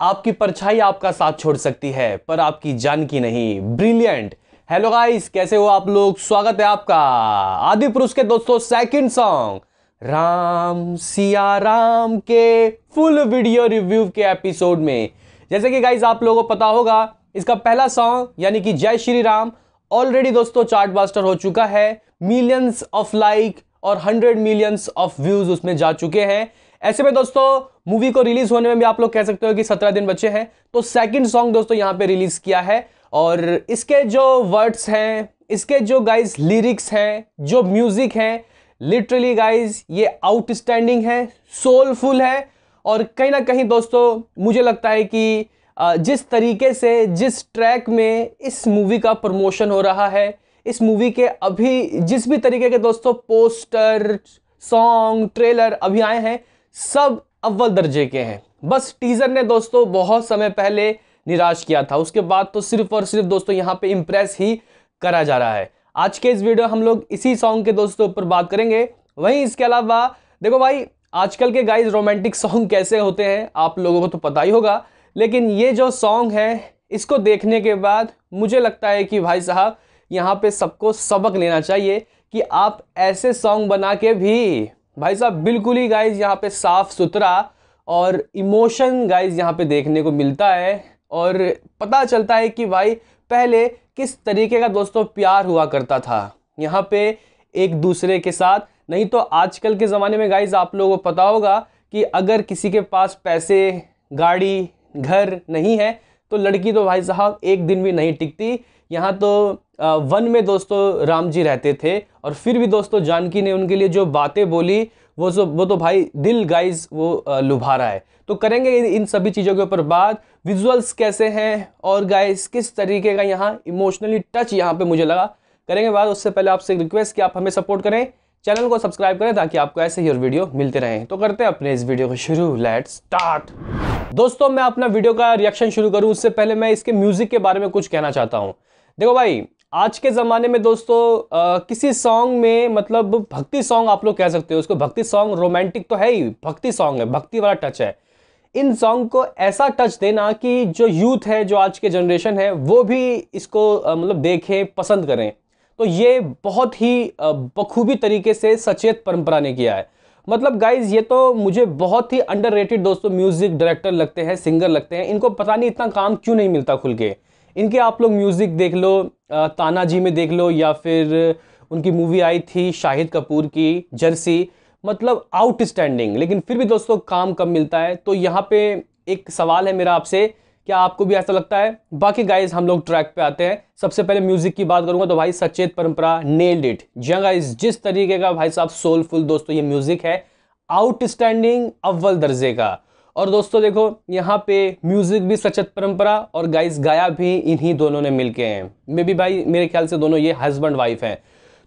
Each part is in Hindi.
आपकी परछाई आपका साथ छोड़ सकती है, पर आपकी जान की नहीं। ब्रिलियंट हेलो गाइस कैसे हो आप लोग? स्वागत है आपका आदि पुरुष के दोस्तों सेकंड सॉन्ग राम सिया राम के फुल वीडियो रिव्यू के एपिसोड में। जैसे कि गाइस आप लोगों को पता होगा, इसका पहला सॉन्ग यानी कि जय श्री राम ऑलरेडी दोस्तों चार्ट बास्टर हो चुका है। मिलियंस ऑफ़ लाइक और हंड्रेड मिलियंस ऑफ़ व्यूज़ उसमें जा चुके हैं। ऐसे में दोस्तों मूवी को रिलीज़ होने में भी आप लोग कह सकते हो कि सत्रह दिन बचे हैं। तो सेकंड सॉन्ग दोस्तों यहाँ पे रिलीज़ किया है और इसके जो वर्ड्स हैं, इसके जो गाइस लिरिक्स हैं, जो म्यूज़िक है लिटरली गाइस ये आउटस्टैंडिंग है सोलफुल है और कहीं ना कहीं दोस्तों, मुझे लगता है कि जिस तरीके से, जिस ट्रैक में इस मूवी का प्रमोशन हो रहा है, इस मूवी के अभी जिस भी तरीके के दोस्तों पोस्टर सॉन्ग ट्रेलर अभी आए हैं सब अव्वल दर्जे के हैं। बस टीजर ने दोस्तों बहुत समय पहले निराश किया था। उसके बाद तो सिर्फ़ और सिर्फ़ दोस्तों यहाँ पे इम्प्रेस ही करा जा रहा है। आज के इस वीडियो हम लोग इसी सॉन्ग के दोस्तों ऊपर बात करेंगे। वहीं इसके अलावा, देखो भाई, आजकल के गाइज़ रोमांटिक सॉन्ग कैसे होते हैं, आप लोगों को तो पता ही होगा। लेकिन ये जो सॉन्ग है, इसको देखने के बाद मुझे लगता है कि भाई साहब, यहाँ पे सबको सबक लेना चाहिए कि आप ऐसे सॉन्ग बना के भी भाई साहब, बिल्कुल ही गाइज़ यहाँ पे साफ़ सुथरा और इमोशन गाइज़ यहाँ पे देखने को मिलता है और पता चलता है कि भाई, पहले किस तरीके का दोस्तों प्यार हुआ करता था। यहाँ पे एक दूसरे के साथ, नहीं तो आजकल के ज़माने में गाइज़ आप लोगों को पता होगा कि अगर किसी के पास पैसे, गाड़ी, घर नहीं है तो लड़की तो भाई साहब एक दिन भी नहीं टिकती। यहाँ तो वन में दोस्तों राम जी रहते थे और फिर भी दोस्तों जानकी ने उनके लिए जो बातें बोली, वो जो वो तो भाई दिल गाइज़ वो लुभा रहा है। तो करेंगे इन सभी चीज़ों के ऊपर बात। विजुअल्स कैसे हैं और गाइज़ किस तरीके का यहाँ इमोशनली टच यहाँ पे मुझे लगा। करेंगे बात, उससे पहले आपसे रिक्वेस्ट कि आप हमें सपोर्ट करें, चैनल को सब्सक्राइब करें ताकि आपको ऐसे ही और वीडियो मिलते रहें। तो करते हैं अपने इस वीडियो को शुरू लेट स्टार्ट। दोस्तों, मैं अपना वीडियो का रिएक्शन शुरू करूँ, उससे पहले मैं इसके म्यूज़िक के बारे में कुछ कहना चाहता हूँ। देखो भाई आज के ज़माने में दोस्तों आ, किसी सॉन्ग में मतलब भक्ति सॉन्ग आप लोग कह सकते हो उसको भक्ति सॉन्ग रोमांटिक तो है ही भक्ति सॉन्ग है भक्ति वाला टच है। इन सॉन्ग को ऐसा टच देना कि जो यूथ है जो आज के जनरेशन है वो भी इसको मतलब देखें पसंद करें। तो ये बहुत ही बखूबी तरीके से सचेत परंपरा ने किया है। मतलब गाइज़ ये तो मुझे बहुत ही अंडर दोस्तों म्यूज़िक डायरेक्टर लगते हैं सिंगर लगते हैं इनको पता नहीं इतना काम क्यों नहीं मिलता खुल के। इनके आप लोग म्यूज़िक देख लो ताना जी में देख लो, या फिर उनकी मूवी आई थी शाहिद कपूर की, जर्सी। मतलब आउटस्टैंडिंग लेकिन फिर भी दोस्तों काम कम मिलता है। तो यहाँ पे एक सवाल है मेरा आपसे, क्या आपको भी ऐसा लगता है? बाकी गाइज़ हम लोग ट्रैक पे आते हैं। सबसे पहले म्यूज़िक की बात करूँगा तो भाई सचेत परंपरा नेल्ड इट जी गाइज़ जिस तरीके का भाई साहब सोलफुल दोस्तों ये म्यूज़िक है आउटस्टैंडिंग अव्वल दर्जे का। और दोस्तों देखो यहाँ पे म्यूज़िक भी सचत परंपरा और गाइस गाया भी इन्हीं दोनों ने मिलके हैं। मे भी भाई मेरे ख्याल से दोनों ये हस्बैंड वाइफ हैं।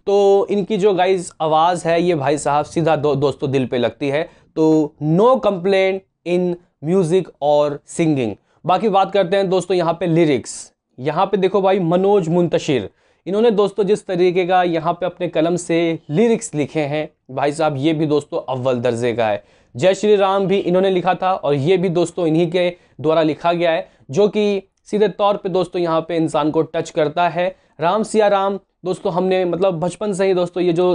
तो इनकी जो गाइस आवाज़ है ये भाई साहब सीधा दो, दोस्तों दिल पे लगती है। तो नो कंप्लेंट इन म्यूज़िक और सिंगिंग बाकी बात करते हैं दोस्तों यहाँ पे लिरिक्स यहाँ पे देखो भाई मनोज मुंतशिर। इन्होंने दोस्तों जिस तरीके का यहाँ पे अपने कलम से लिरिक्स लिखे हैं भाई साहब ये भी दोस्तों अव्वल दर्जे का है। जय श्री राम भी इन्होंने लिखा था और ये भी दोस्तों इन्हीं के द्वारा लिखा गया है, जो कि सीधे तौर पे दोस्तों यहाँ पे इंसान को टच करता है। राम सिया राम, दोस्तों हमने मतलब बचपन से ही दोस्तों ये जो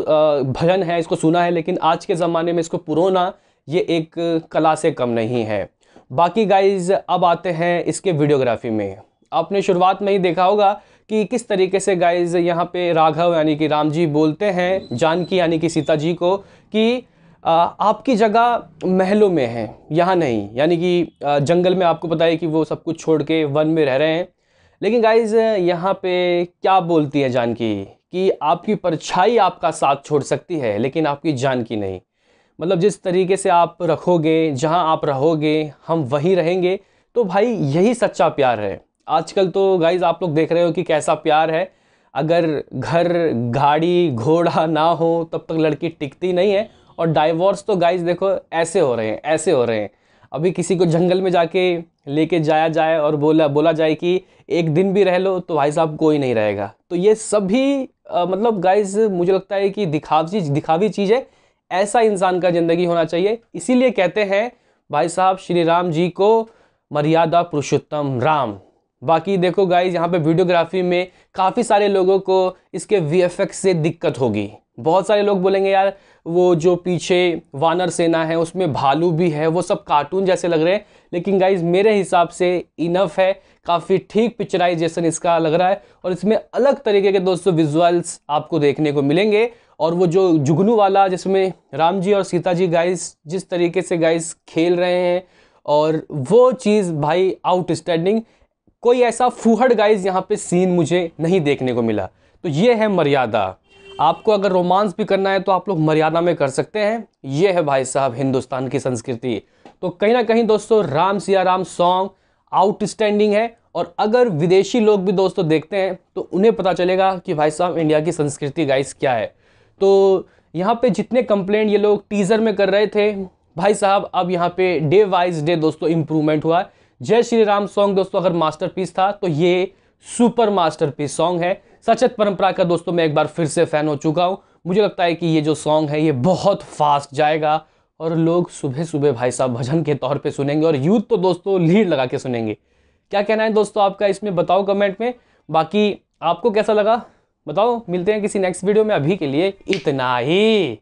भजन है, इसको सुना है, लेकिन आज के ज़माने में इसको पुरोना, ये एक कला से कम नहीं है। बाकी गाइज़ अब आते हैं इसके वीडियोग्राफी में। आपने शुरुआत में ही देखा होगा कि किस तरीके से गाइज़ यहाँ पे राघव यानी कि राम जी बोलते हैं, जानकी यानी कि सीता जी को, कि आपकी जगह महलों में है, यहाँ नहीं। यानी कि जंगल में आपको पता है कि वो सब कुछ छोड़ के वन में रह रहे हैं। लेकिन गाइज़ यहाँ पे क्या बोलती है जानकी? कि आपकी परछाई आपका साथ छोड़ सकती है, लेकिन आपकी जान की नहीं। मतलब जिस तरीके से आप रखोगे, जहाँ आप रहोगे, हम वहीं रहेंगे तो भाई यही सच्चा प्यार है। आजकल तो गाइज़ आप लोग देख रहे हो कि कैसा प्यार है। अगर घर, गाड़ी, घोड़ा ना हो, तब तक लड़की टिकती नहीं है। और डाइवोर्स तो गाइज़ देखो ऐसे हो रहे हैं ऐसे हो रहे हैं। अभी किसी को जंगल में जाके लेके जाया जाए और बोला बोला जाए कि एक दिन भी रह लो तो भाई साहब कोई नहीं रहेगा। तो ये सभी आ, मतलब गाइज़ मुझे लगता है कि दिखावी दिखावी चीज़ है। ऐसा इंसान का ज़िंदगी होना चाहिए। इसीलिए कहते हैं भाई साहब श्री राम जी को मर्यादा पुरुषोत्तम राम। बाकी देखो गाइज़ यहाँ पे वीडियोग्राफी में काफ़ी सारे लोगों को इसके वी से दिक्कत होगी। बहुत सारे लोग बोलेंगे, यार, वो जो पीछे वानर सेना है, उसमें भालू भी है, वो सब कार्टून जैसे लग रहे हैं. लेकिन गाइज़ मेरे हिसाब से इनफ है, काफ़ी ठीक पिक्चराइजेशन इसका लग रहा है और इसमें अलग तरीके के दोस्तों विजुअल्स आपको देखने को मिलेंगे। और वो जो जुगनू वाला, जिसमें राम जी और सीता जी गाइस जिस तरीके से गाइस खेल रहे हैं और वो चीज़ भाई आउटस्टैंडिंग कोई ऐसा फूहड़ गाइस यहाँ पे सीन मुझे नहीं देखने को मिला। तो ये है मर्यादा। आपको अगर रोमांस भी करना है तो आप लोग मर्यादा में कर सकते हैं। ये है भाई साहब हिंदुस्तान की संस्कृति। तो कहीं ना कहीं दोस्तों, राम सिया राम सॉन्ग आउटस्टैंडिंग है। और अगर विदेशी लोग भी दोस्तों देखते हैं तो उन्हें पता चलेगा कि भाई साहब इंडिया की संस्कृति गाइस क्या है। तो यहाँ पे जितने कंप्लेंट ये लोग टीज़र में कर रहे थे, भाई साहब अब यहाँ पे डे वाइज डे दोस्तों इम्प्रूवमेंट हुआ। जय श्री राम सॉन्ग दोस्तों, अगर मास्टरपीस था तो ये सुपर मास्टरपीस सॉन्ग है। सचेत परंपरा का दोस्तों, मैं एक बार फिर से फ़ैन हो चुका हूँ। मुझे लगता है कि ये जो सॉन्ग है, ये बहुत फास्ट जाएगा और लोग सुबह सुबह भाई साहब भजन के तौर पे सुनेंगे और यूथ तो दोस्तों लीड लगा के सुनेंगे। क्या कहना है दोस्तों आपका इसमें? बताओ कमेंट में। बाकी आपको कैसा लगा? बताओ, मिलते हैं किसी नेक्स्ट वीडियो में। अभी के लिए इतना ही।